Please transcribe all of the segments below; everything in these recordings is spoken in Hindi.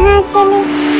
हाँ चलो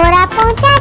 भोरा पहुंचा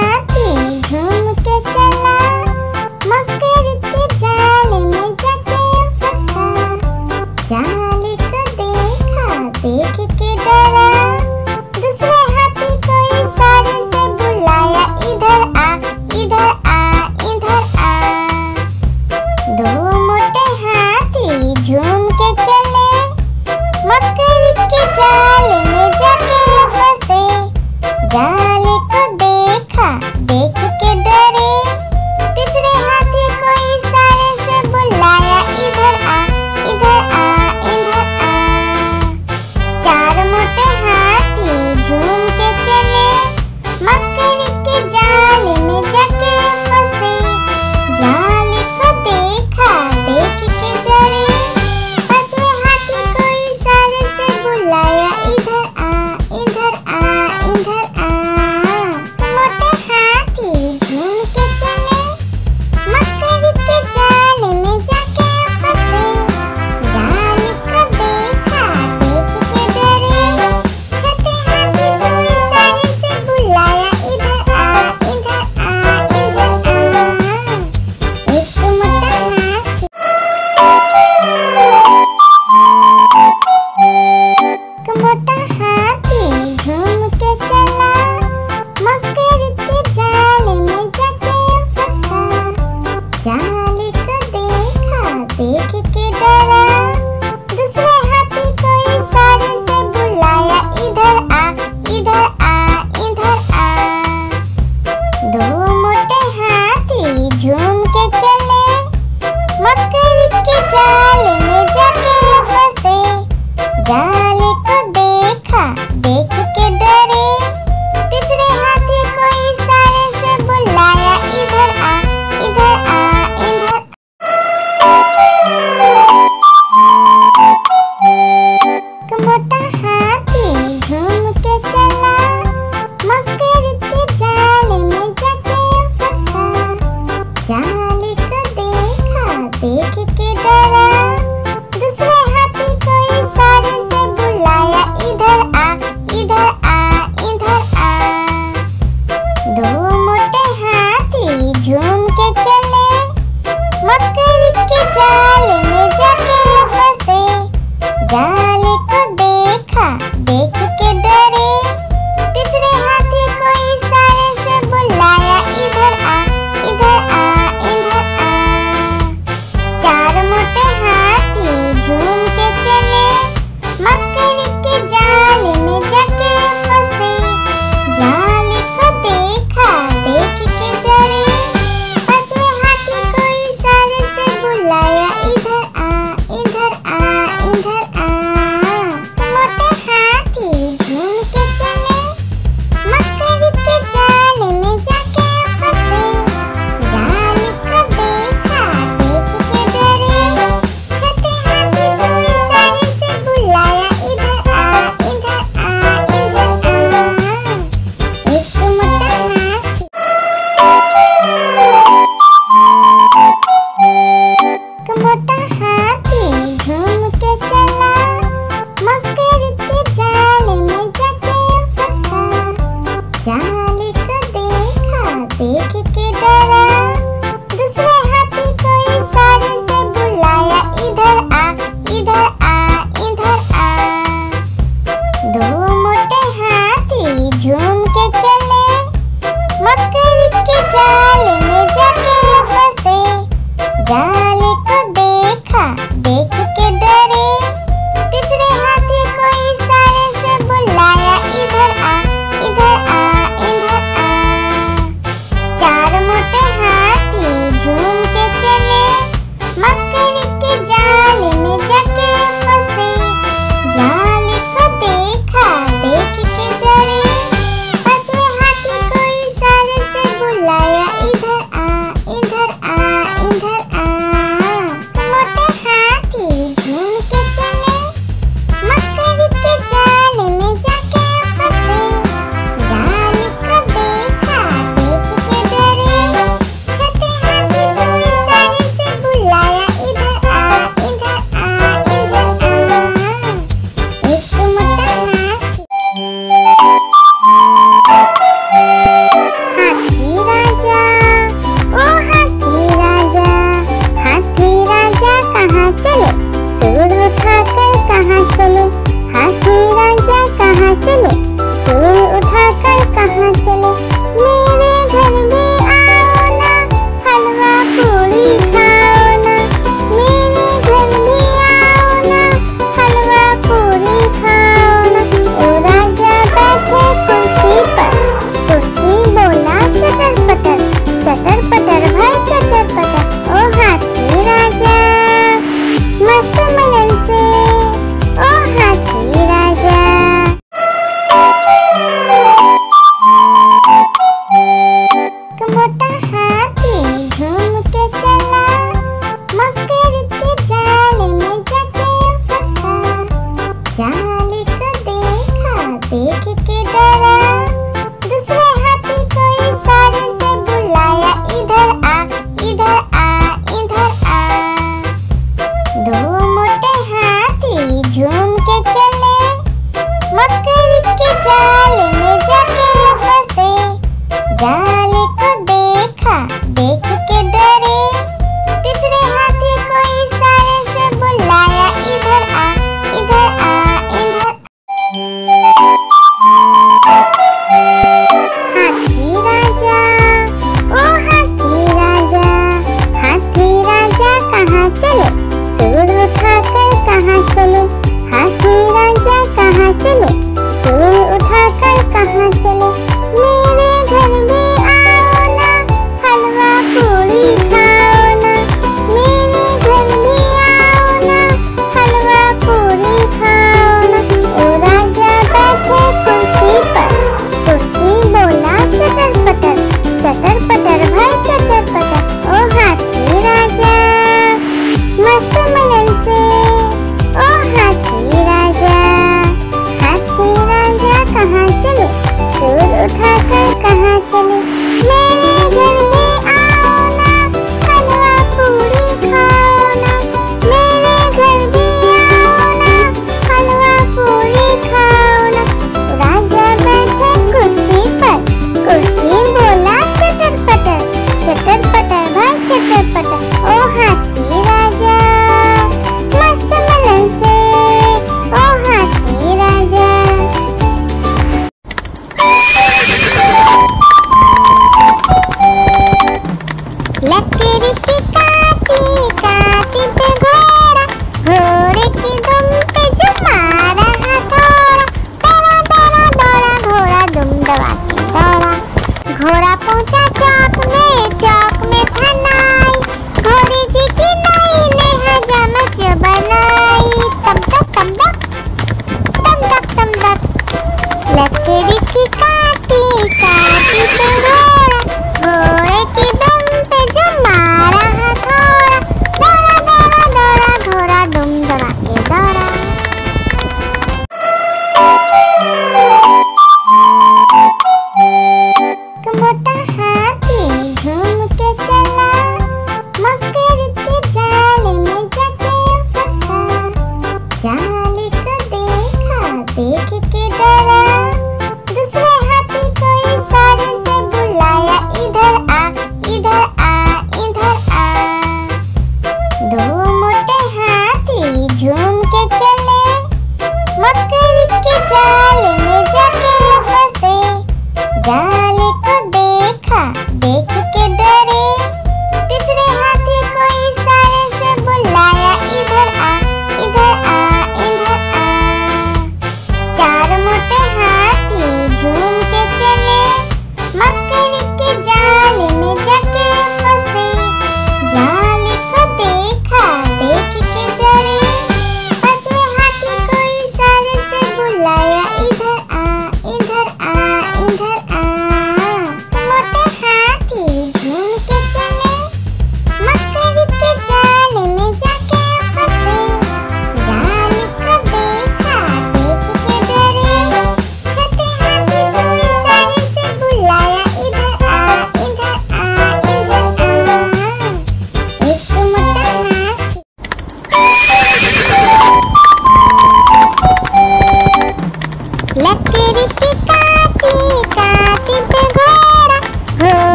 झूम के चला मक्के